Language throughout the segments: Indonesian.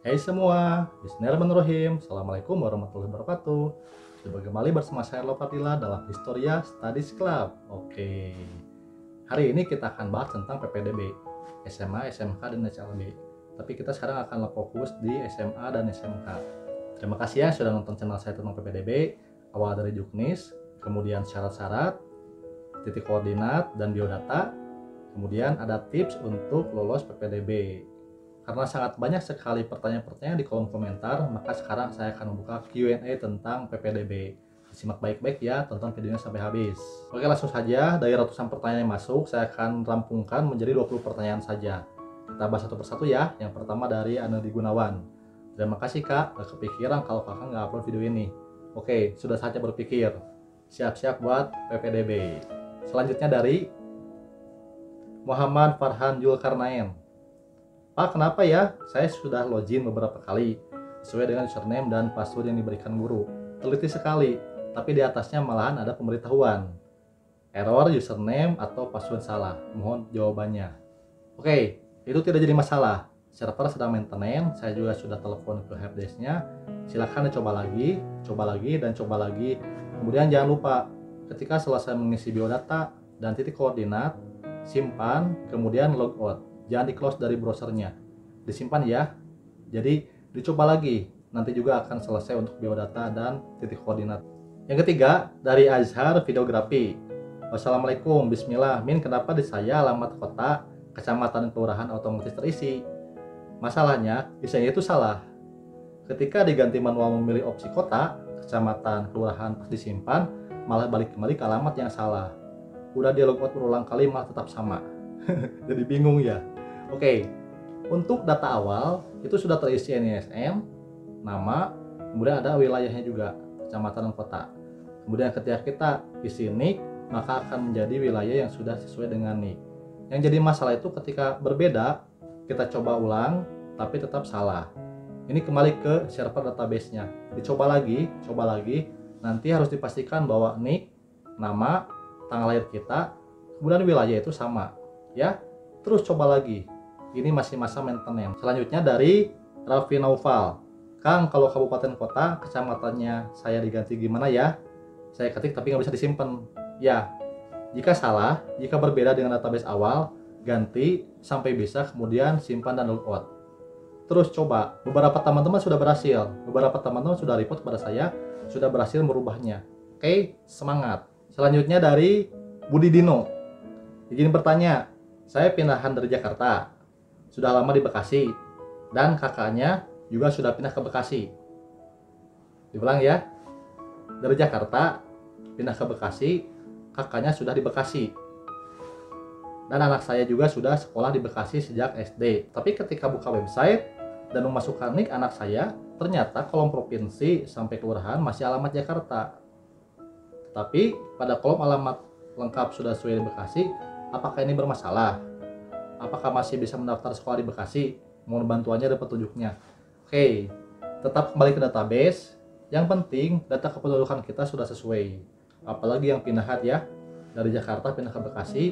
Hai semua, Bismillahirrahmanirrahim. Assalamualaikum warahmatullahi wabarakatuh. Sudah kembali bersama saya Lopatila dalam Historia Studies Club. Oke. Hari ini kita akan bahas tentang PPDB SMA, SMK, dan SLB Tapi kita sekarang akan fokus di SMA dan SMK Terima kasih ya sudah nonton channel saya tentang PPDB Awal dari Juknis, kemudian syarat-syarat Titik koordinat dan biodata. Kemudian ada tips untuk lolos PPDB karena sangat banyak sekali pertanyaan-pertanyaan di kolom komentar, maka sekarang saya akan membuka Q&A tentang PPDB. Simak baik-baik ya, tonton videonya sampai habis. Oke langsung saja, dari ratusan pertanyaan yang masuk, saya akan rampungkan menjadi 20 pertanyaan saja. Kita bahas satu persatu ya, yang pertama dari Anandi Gunawan. Terima kasih kak, gak kepikiran kalau kakak nggak upload video ini. Oke, sudah saja berpikir. Siap-siap buat PPDB. Selanjutnya dari Muhammad Farhan Julkarnain. Pak, kenapa ya? Saya sudah login beberapa kali sesuai dengan username dan password yang diberikan guru. Teliti sekali, tapi di atasnya malahan ada pemberitahuan. Error username atau password salah. Mohon jawabannya. Oke, itu tidak jadi masalah. Server sedang maintenance, saya juga sudah telepon ke helpdesk-nya. Silahkan dicoba lagi, coba lagi, dan coba lagi. Kemudian jangan lupa, ketika selesai mengisi biodata dan titik koordinat, simpan, kemudian logout jangan di close dari browsernya disimpan ya. Jadi dicoba lagi. Nanti juga akan selesai untuk biodata dan titik koordinat. Yang ketiga dari Azhar videografi. Wassalamualaikum. Bismillah. Min kenapa di saya alamat kota kecamatan kelurahan otomatis terisi? Masalahnya desainnya itu salah. Ketika diganti manual memilih opsi kota kecamatan kelurahan pas disimpan malah balik kembali ke alamat yang salah. Udah dia logout berulang kali malah tetap sama. Jadi bingung ya. Oke, untuk data awal itu sudah terisi NISM, nama, kemudian ada wilayahnya juga, kecamatan dan kota. Kemudian ketika kita isi NIK, maka akan menjadi wilayah yang sudah sesuai dengan NIK. Yang jadi masalah itu ketika berbeda, kita coba ulang, tapi tetap salah. Ini kembali ke server database-nya. Dicoba lagi, coba lagi, nanti harus dipastikan bahwa NIK, nama, tanggal lahir kita, kemudian wilayah itu sama. Ya, terus coba lagi ini masih masa maintenance. Selanjutnya dari Raffi Naufal. Kang, kalau kabupaten kota, kecamatannya saya diganti gimana ya? Saya ketik tapi nggak bisa disimpan. Ya, jika salah, jika berbeda dengan database awal, ganti sampai bisa kemudian simpan dan logout. Terus coba, beberapa teman-teman sudah berhasil, beberapa teman-teman sudah report kepada saya, sudah berhasil merubahnya. Oke, semangat. Selanjutnya dari Budi Dino. Izin bertanya, saya pindahan dari Jakarta, sudah lama di Bekasi dan kakaknya juga sudah pindah ke Bekasi. Diulang ya. Dari Jakarta pindah ke Bekasi, kakaknya sudah di Bekasi. Dan anak saya juga sudah sekolah di Bekasi sejak SD. Tapi ketika buka website dan memasukkan nik anak saya, ternyata kolom provinsi sampai kelurahan masih alamat Jakarta. Tapi pada kolom alamat lengkap sudah sesuai di Bekasi, apakah ini bermasalah? Apakah masih bisa mendaftar sekolah di Bekasi? Mohon bantuannya dan petunjuknya. Oke tetap kembali ke database. Yang penting data kependudukan kita sudah sesuai. Apalagi yang pindahan ya. Dari Jakarta pindah ke Bekasi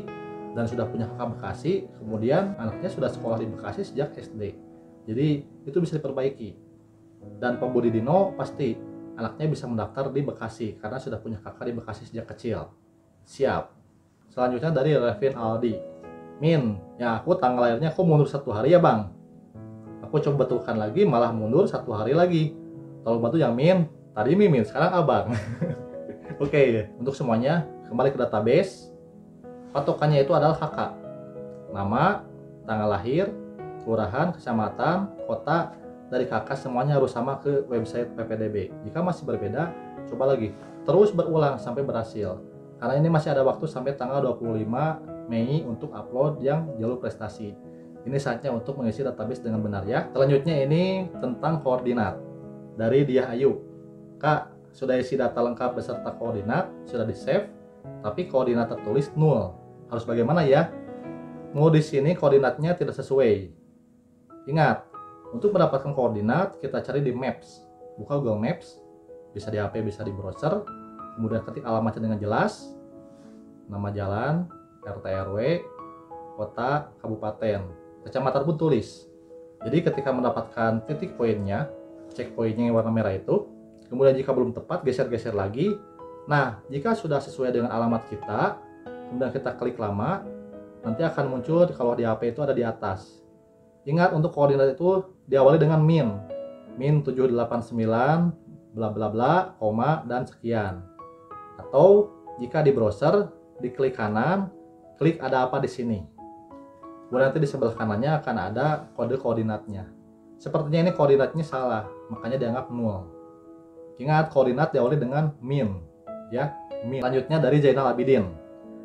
dan sudah punya kakak Bekasi kemudian anaknya sudah sekolah di Bekasi sejak SD jadi itu bisa diperbaiki. Dan pembudi Dino pasti anaknya bisa mendaftar di Bekasi karena sudah punya kakak di Bekasi sejak kecil. Siap. Selanjutnya dari Revin Aldi Min, ya aku tanggal lahirnya kok mundur satu hari ya bang? Aku coba betulkan lagi malah mundur satu hari lagi. Tolong bantu ya Min. Tadi Mimin, sekarang abang. Oke, okay, untuk semuanya kembali ke database. Patokannya itu adalah kakak. Nama, tanggal lahir, kelurahan, kecamatan, kota, dari kakak semuanya harus sama ke website PPDB. Jika masih berbeda, coba lagi. Terus berulang sampai berhasil. Karena ini masih ada waktu sampai tanggal 25 Mei untuk upload yang jalur prestasi. Ini saatnya untuk mengisi database dengan benar ya. Selanjutnya ini tentang koordinat dari Dia Ayu. Kak, sudah isi data lengkap beserta koordinat, sudah di save, tapi koordinat tertulis nol. Harus bagaimana ya? Nol di sini koordinatnya tidak sesuai. Ingat, untuk mendapatkan koordinat kita cari di Maps. Buka Google Maps, bisa di HP, bisa di browser. Kemudian ketik alamatnya dengan jelas, nama jalan, RT RW, kota, kabupaten, kecamatan pun tulis. Jadi ketika mendapatkan titik poinnya, checkpointnya yang warna merah itu, kemudian jika belum tepat geser-geser lagi. Nah, jika sudah sesuai dengan alamat kita, kemudian kita klik lama, nanti akan muncul kalau di HP itu ada di atas. Ingat untuk koordinat itu diawali dengan min. Min 789 bla bla bla, koma dan sekian. Atau jika di browser diklik kanan, klik ada apa di sini. Kemudian nanti di sebelah kanannya akan ada kode koordinatnya. Sepertinya ini koordinatnya salah, makanya dianggap nol. Ingat koordinat diawali dengan min, ya. Min. Selanjutnya dari Zainal Abidin.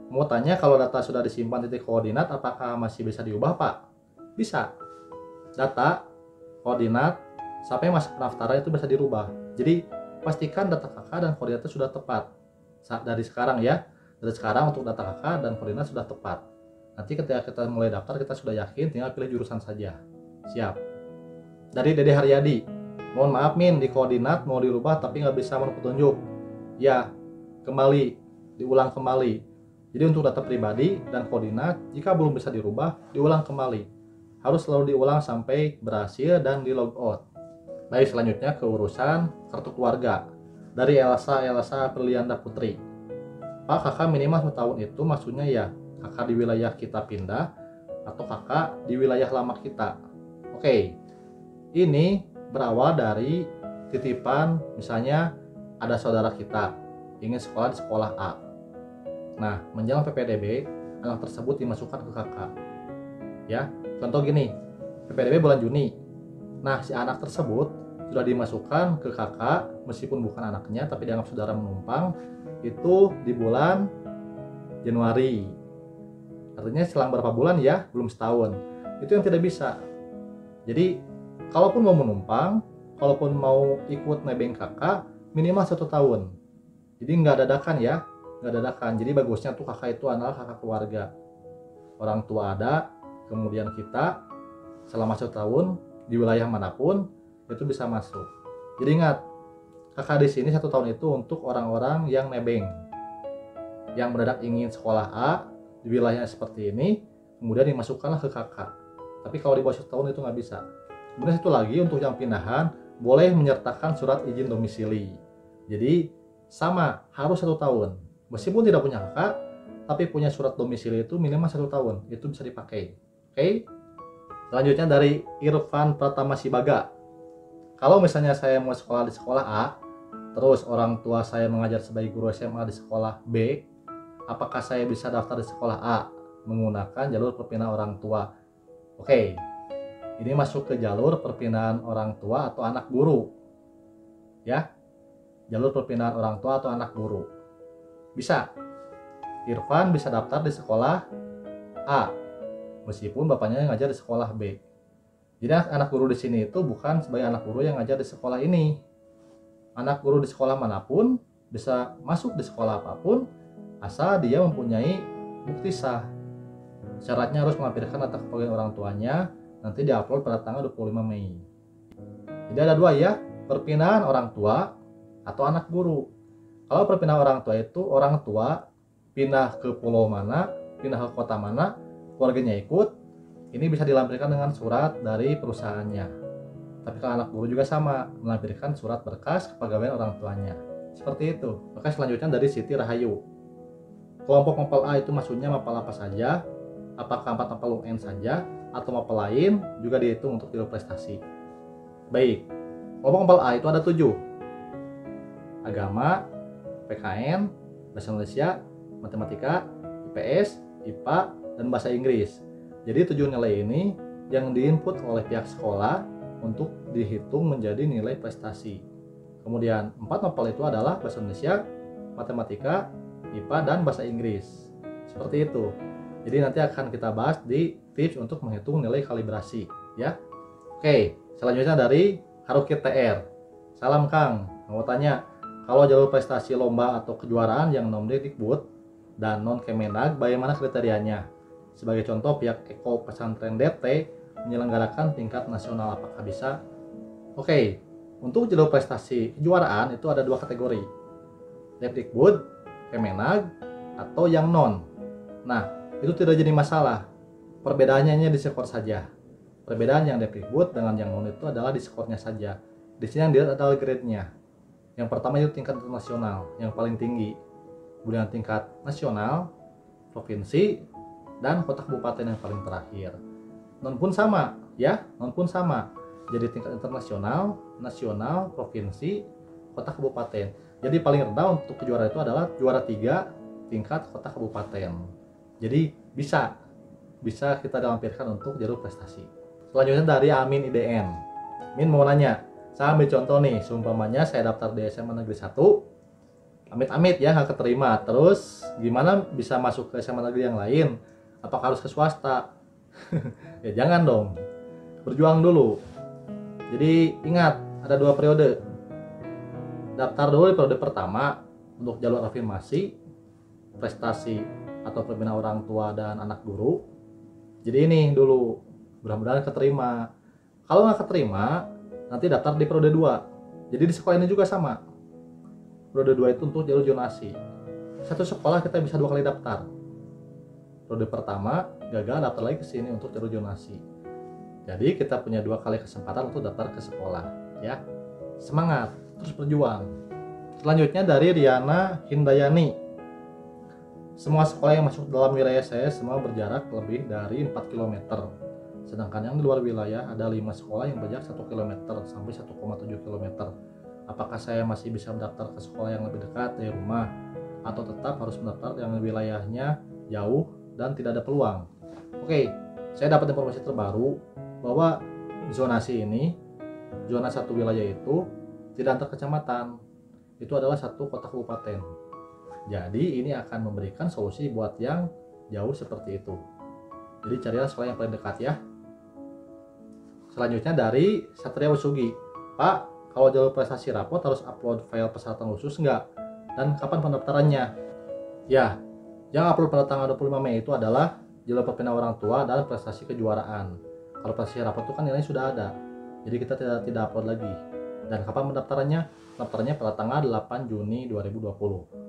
Mau tanya kalau data sudah disimpan titik koordinat, apakah masih bisa diubah, Pak? Bisa. Data, koordinat, sampai masa pendaftaran itu bisa dirubah. Jadi pastikan data kakak dan koordinatnya sudah tepat. Dari sekarang ya, dari sekarang untuk data kakak dan koordinat sudah tepat. Nanti ketika kita mulai daftar kita sudah yakin tinggal pilih jurusan saja. Siap. Dari Dede Haryadi. Mohon maaf Min, di koordinat mau dirubah tapi nggak bisa menurut petunjuk. Ya, kembali, diulang kembali. Jadi untuk data pribadi dan koordinat, jika belum bisa dirubah, diulang kembali. Harus selalu diulang sampai berhasil dan di log out. Baik, selanjutnya ke urusan kartu keluarga. Dari Elsa Elsa Perlianda Putri. Pak, kakak minimal satu tahun itu maksudnya ya kakak di wilayah kita pindah atau kakak di wilayah lama kita. Oke, ini berawal dari titipan misalnya ada saudara kita ingin sekolah di sekolah A. Nah, menjelang PPDB, anak tersebut dimasukkan ke kakak. Ya, contoh gini, PPDB bulan Juni. Nah, si anak tersebut sudah dimasukkan ke kakak meskipun bukan anaknya tapi dianggap saudara menumpang itu di bulan Januari Artinya selang berapa bulan ya, belum setahun. Itu yang tidak bisa. Jadi, kalaupun mau menumpang, kalaupun mau ikut nebeng kakak, minimal satu tahun. Jadi nggak dadakan ya, nggak dadakan. Jadi bagusnya tuh kakak itu adalah kakak keluarga. Orang tua ada, kemudian kita selama satu tahun di wilayah mana pun itu bisa masuk. Jadi ingat, kakak di sini satu tahun itu untuk orang-orang yang nebeng, yang mendadak ingin sekolah A, di wilayah seperti ini kemudian dimasukkanlah ke kakak. Tapi kalau di bawah satu tahun itu nggak bisa. Kemudian satu lagi untuk yang pindahan boleh menyertakan surat izin domisili. Jadi sama harus satu tahun. Meskipun tidak punya kakak tapi punya surat domisili itu minimal satu tahun. Itu bisa dipakai. Oke? Selanjutnya dari Irfan Pratama Sibaga kalau misalnya saya mau sekolah di sekolah A terus orang tua saya mengajar sebagai guru SMA di sekolah B apakah saya bisa daftar di sekolah A menggunakan jalur perpindahan orang tua. Oke, ini masuk ke jalur perpindahan orang tua atau anak guru. Ya, jalur perpindahan orang tua atau anak guru. Bisa. Irfan bisa daftar di sekolah A, meskipun bapaknya ngajar di sekolah B. Jadi anak guru di sini itu bukan sebagai anak guru yang ngajar di sekolah ini. Anak guru di sekolah mana pun bisa masuk di sekolah apa pun asal dia mempunyai bukti sah. Syaratnya harus melampirkan data keperluan orang tuanya, nanti diupload pada tanggal 25 Mei. Jadi ada dua ya, perpindahan orang tua atau anak guru. Kalau perpindahan orang tua itu orang tua pindah ke pulau mana, pindah ke kota mana, keluarganya ikut, ini bisa dilampirkan dengan surat dari perusahaannya. Tapi kalau anak guru juga sama, melampirkan surat berkas kepegawaian orang tuanya. Seperti itu. Maka selanjutnya dari Siti Rahayu. Kelompok mapel A itu maksudnya mapel apa saja, apakah empat mapel UN saja, atau mapel lain juga dihitung untuk jalur prestasi. Baik, kelompok mapel A itu ada tujuh. Agama, PKN, Bahasa Indonesia, Matematika, IPS, IPA, dan Bahasa Inggris. Jadi tujuh nilai ini yang diinput oleh pihak sekolah untuk dihitung menjadi nilai prestasi. Kemudian empat mapel itu adalah Bahasa Indonesia, Matematika, IPA dan bahasa Inggris. Seperti itu. Jadi nanti akan kita bahas di tips untuk menghitung nilai kalibrasi, ya. Oke, selanjutnya dari Haruki TR. Salam Kang, mau tanya, kalau jalur prestasi lomba atau kejuaraan yang non Dikbud dan non Kemenag, bagaimana kriterianya? Sebagai contoh, pihak Eko Pesantren DT menyelenggarakan tingkat nasional, apakah bisa? Oke, untuk jalur prestasi kejuaraan itu ada dua kategori. Dikbud Kemenag atau yang non. Nah, itu tidak jadi masalah. Perbedaannya hanya di sektor saja. Perbedaan yang Depikbud dengan yang non itu adalah di skornya saja. Di sini yang dilihat adalah grade-nya. Yang pertama itu tingkat internasional, yang paling tinggi. Kemudian tingkat nasional, provinsi, dan kota kabupaten yang paling terakhir. Non pun sama, ya, non pun sama. Jadi tingkat internasional, nasional, provinsi, kota kabupaten. Jadi paling rendah untuk juara itu adalah juara tiga tingkat kota kabupaten. Jadi bisa bisa kita lampirkan untuk jalur prestasi. Selanjutnya dari Amin IDN. Min mau nanya, saya ambil contoh nih, seumpamanya saya daftar di SMA Negeri 1, amit-amit ya nggak keterima. Terus gimana bisa masuk ke SMA negeri yang lain? Apakah harus ke swasta? ya jangan dong. Berjuang dulu. Jadi ingat, ada dua periode. Daftar dulu di periode pertama untuk jalur afirmasi, prestasi atau pembina orang tua dan anak guru. Jadi ini dulu mudah-mudahan keterima kalau nggak keterima nanti daftar di periode 2 jadi di sekolah ini juga sama periode 2 itu untuk jalur jonasi satu sekolah kita bisa dua kali daftar periode pertama gagal daftar lagi ke sini untuk jalur jonasi jadi kita punya dua kali kesempatan untuk daftar ke sekolah ya. Semangat terus berjuang. Selanjutnya dari Riana Hindayani. Semua sekolah yang masuk dalam wilayah saya semua berjarak lebih dari 4 km Sedangkan yang di luar wilayah ada 5 sekolah yang berjarak 1 km sampai 1,7 km. Apakah saya masih bisa mendaftar ke sekolah yang lebih dekat dari rumah atau tetap harus mendaftar yang wilayahnya jauh dan tidak ada peluang? Oke, saya dapat informasi terbaru bahwa zonasi ini zona satu wilayah itu tidak antar kecamatan itu adalah satu kota kabupaten jadi ini akan memberikan solusi buat yang jauh seperti itu jadi carilah sekolah yang paling dekat ya Selanjutnya dari Satria Wasugi. Pak, kalau jalur prestasi rapot harus upload file persyaratan khusus enggak? Dan kapan pendaftarannya? Ya, yang upload pada tanggal 25 Mei itu adalah jalur perpindahan orang tua dan prestasi kejuaraan. Kalau prestasi rapot itu kan nilainya sudah ada. Jadi kita tidak tidak upload lagi. Dan kapan pendaftarannya? Pendaftarannya pada tanggal 8 Juni 2020.